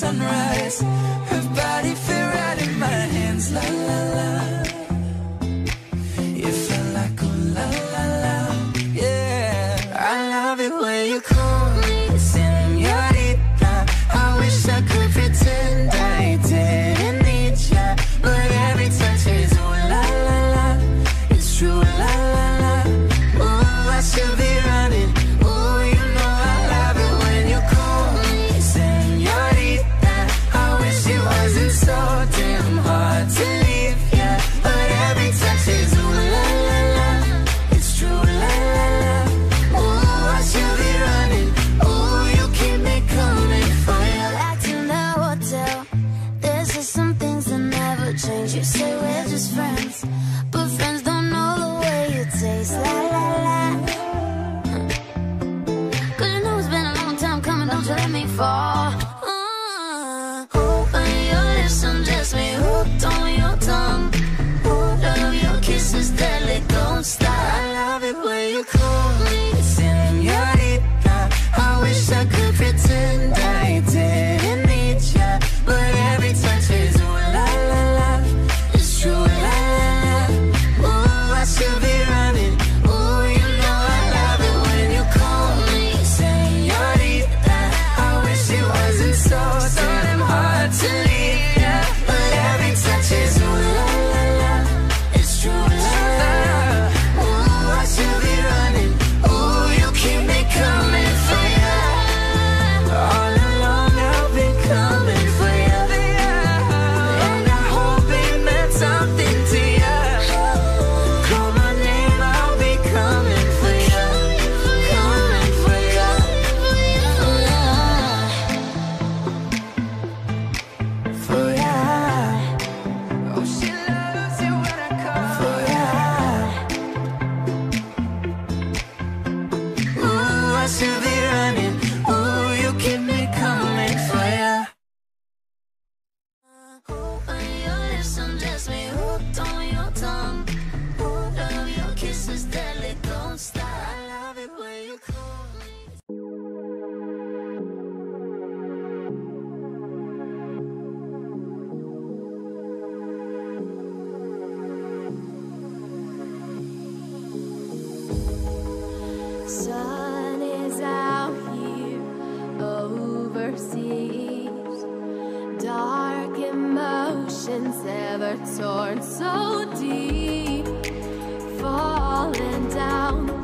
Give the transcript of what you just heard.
fall. Uh, open sun is out here overseas. Dark emotions ever torn so deep, falling down.